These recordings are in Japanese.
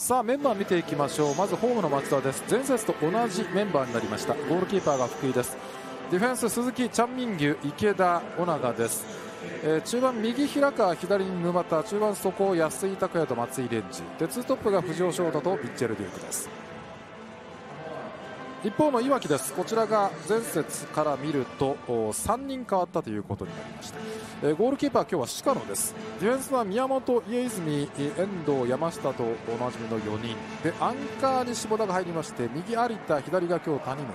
さあメンバー見ていきましょう。まずホームの松田です。前節と同じメンバーになりました。ゴールキーパーが福井です。ディフェンス鈴木チャンミンギュ池田尾長です、えー中盤右平川左に沼田中盤そこ安井拓也と松井蓮司。でツートップが藤尾翔太とビッチェル・デュークです。一方の岩城です。こちらが前節から見ると3人変わったということになりました、えーゴールキーパー今日は鹿野です。ディフェンスは宮本、家泉、遠藤、山下とおなじみの4人。でアンカーに下田が入りまして右有田、左が今日谷村、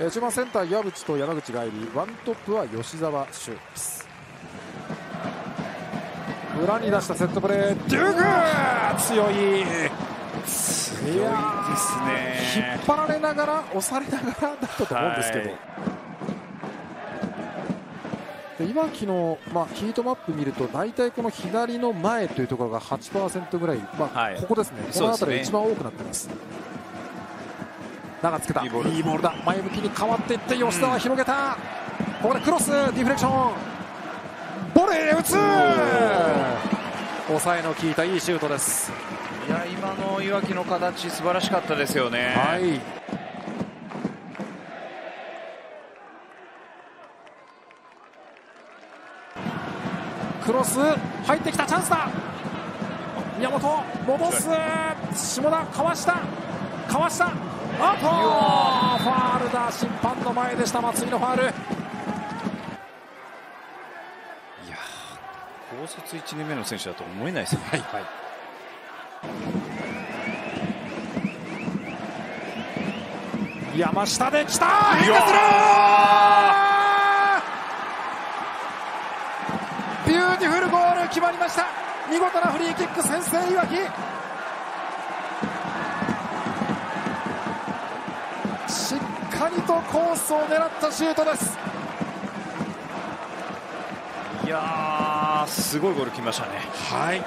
えー中盤センター岩渕と山口が入りワントップは吉澤修です。裏に出したセットプレーデューグ強い!強いですいや引ねっ張られながら押されながらだったと思うんですけど、はい。で岩城の、まあ、ヒートマップ見ると大体この左の前というところが8%ぐらい、まあはい。ここですね、この辺りが一番多くなっています。長つけた。いいいいボール。ボールだ。前向きに変わっていって吉田は広げた、ここでクロスディフレクション。ボレー打つ！抑えの効いたいいシュートです。いや今のいわきの形素晴らしかったですよね。はい。クロス入ってきたチャンスだ。宮本戻す。下田かわした。かわした。あとファールだ審判の前でした。松井のファール。いや高卒1年目の選手だと思えないですよね、山下で来た。変化する。ビューティフルゴール決まりました。見事なフリーキック先制いわきしっかりとコースを狙ったシュートです。いやーすごいゴール決めましたね。はい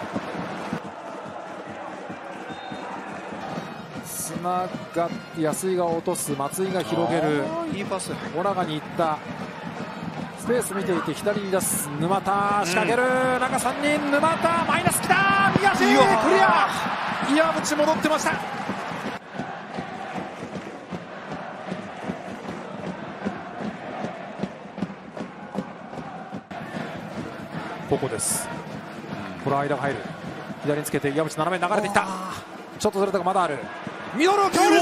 が安井が落とす松井が広げる。あーいいパス。小長に行った。スペース見ていて左に出す。沼田仕掛ける、中3人沼田。マイナスきた。右足クリア。岩渕戻ってました。ここです。これ間が入る。左につけて岩渕斜めに流れていったちょっとずれたがまだあるミドル強烈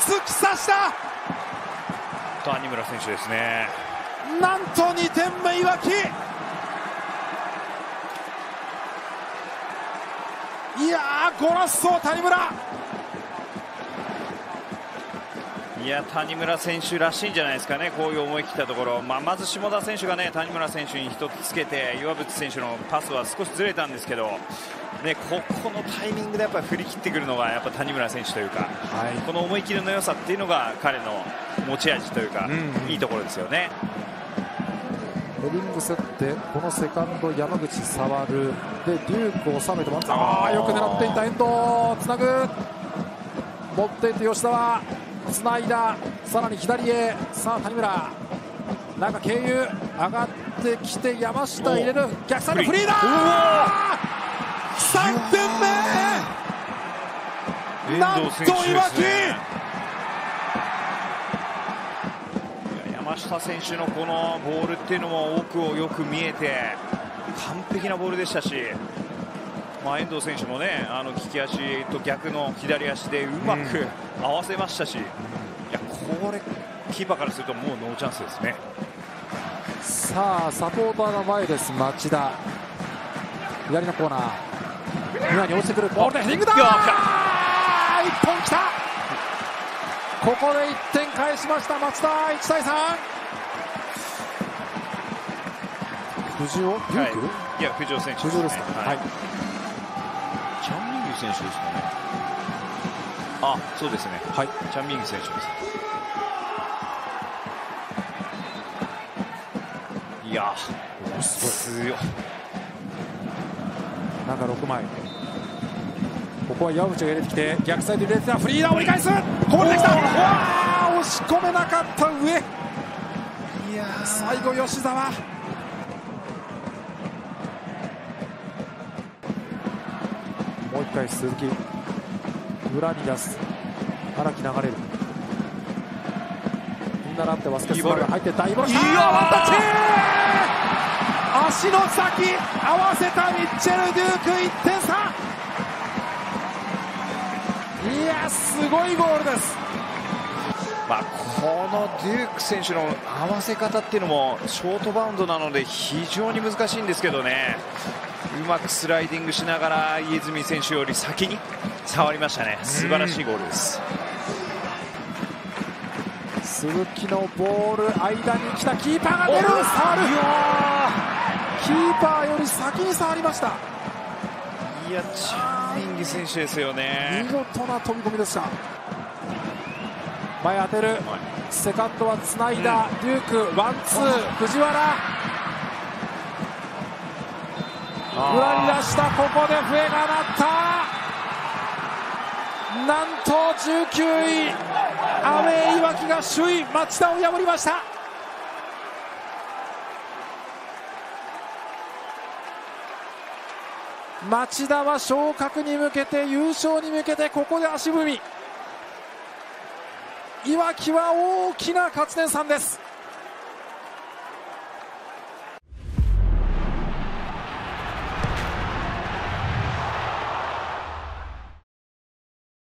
突き刺した。谷村選手ですね。なんと2点目いわきいやーゴラッソ谷村谷村選手らしいんじゃないですかね、こういう思い切ったところ、まあ、まず下田選手がね谷村選手に1つつけて岩渕選手のパスは少しずれたんですけど、ね、ここのタイミングでやっぱり振り切ってくるのがやっぱ谷村選手というか、はい。この思い切りの良さっていうのが彼の持ち味というか、うんいいところですよね。ヘディング競ってこのセカンド山口触る。でデュークを収めてますあーよく狙っていた遠藤。つなぐ。持っていって吉田はつないだ。さらに左へ。さあ谷村。中経由。上がってきて山下入れる。逆サイドフリーだ3点目！なんといわきいや山下選手のこのボールっていうのも奥をよく見えて完璧なボールでしたし、まあ、遠藤選手もねあの利き足と逆の左足でうまく合わせましたし、いやこれキーパーからするともうノーチャンスですね。さあサポーターが前です町田。左のコーナー。今に落ちてくる。ボールでヘディングだいや一本きた。ここで1点返しました松田。1対3藤尾？はい、いや藤尾選手藤尾ですか、はい。はい選手ですかね。あそうですね、はい。チャンミング選手です。いやす強い。中6枚。ここは岩渕が入れてきて逆サイド入れてた。フリーダー折り返す。こぼれてきた。うわー押し込めなかった上。いや最後吉澤返し鈴木裏に出す荒木流れる。みんななってバスケスバが入って大ボールいやーワンタッチ足の先合わせたミッチェル・デューク1点差。いやすごいゴールです。まあ、このデューク選手の合わせ方っていうのもショートバウンドなので非常に難しいんですけどねうまくスライディングしながら家住選手より先に触りましたね。素晴らしいゴールです。鈴木のボール間に来たキーパーが出る。触る。キーパーより先に触りました。いやチャーミング選手ですよね。見事な飛び込みでした。前当てる。セカンドはつないだ、デュークワンツー。藤原裏に出したここで笛が鳴った。なんと19位。アウェーいわきが首位町田を破りました。町田は昇格に向けて優勝に向けてここで足踏み。いわきは大きな勝ち点3です。